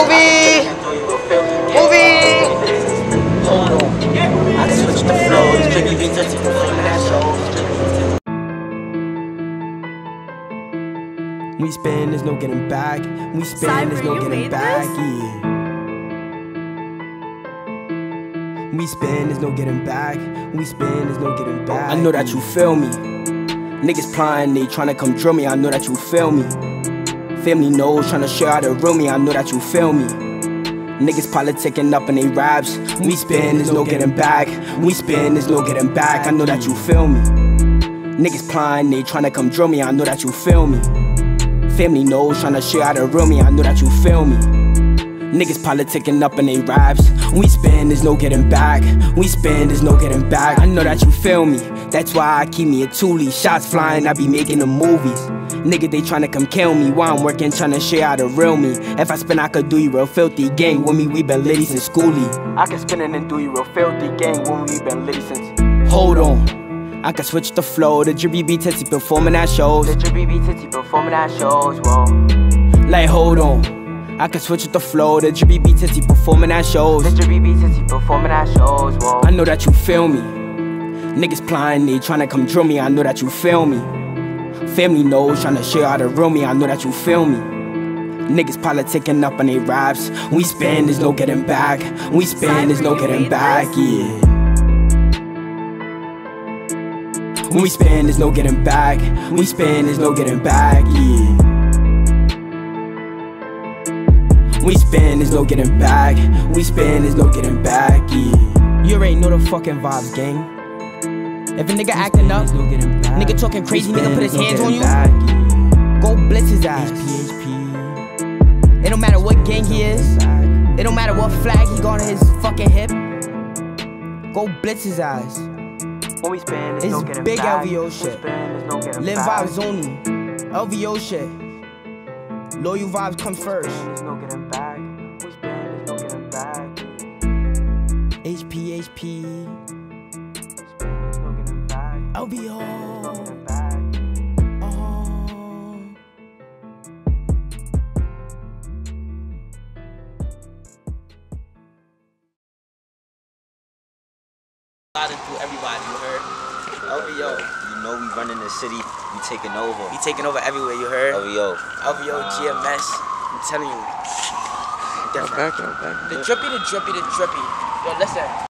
Movie! Movie! Hold on. I switched the flows. Strictly been touchy for that show. We spin, there's no getting back. We spin, there's no you getting back. this? Yeah. We spin, there's no getting back. We spin, there's no getting oh, back. I know that you feel me. Niggas plotting, they tryna come drill me. I know that you feel me. Family knows, tryna share out the room me. I know that you feel me. Niggas politicking up in they raps. We spin, there's no getting back. We spin, there's no getting back. I know that you feel me. Niggas plotting, they tryna come drill me. I know that you feel me. Family knows, tryna share out the room me. I know that you feel me. Niggas politicking up in they raps. We spin, there's no getting back. We spin, there's no getting back. I know that you feel me. That's why I keep me a toolie. Shots flying, I be making the movies. Nigga, they tryna come kill me while I'm working, tryna share out the real me. If I spin, I could do you real filthy. Gang with me, we been litty since schoolie. I can spin it and do you real filthy. Gang with me, we been litty since. Hold on. I can switch the flow. The Jibby B Titsy performing at shows. The Jibby B Titsy performing at shows. Whoa. Like, hold on. I can switch with the flow. The Jibby B Titsy performing at shows. The Jibby B Titsy performing at shows. Whoa. I know that you feel me. Niggas plotting, they tryna come drill me. I know that you feel me. Family knows, tryna share out the room me. I know that you feel me. Niggas politicking up on they raps. We spin, there's no getting back. We spin, there's no getting back. Yeah. When We spin, there's no getting back. We spin, there's no getting back. Yeah. We spin, there's no getting back. We spin, there's no getting back. Yeah. You already know the fucking vibes, gang. If a nigga acting up, nigga talking crazy, nigga put his hands on you, go blitz his ass. It don't matter what gang he is. It don't matter what flag he got on his fucking hip. Go blitz his ass. When we spin, It's no big back. LVO shit. spin, no Live back. vibes only. LVO shit. Loyal vibes come first. HP, HP. There's no getting back. LVO. Getting back. Oh. Sliding through everybody, you heard? LVO. You know we running the city, we taking over. We taking over everywhere, you heard? LVO. LVO, GMS. I'm telling you. Different. The drippy, the drippy, the drippy. Yo, listen.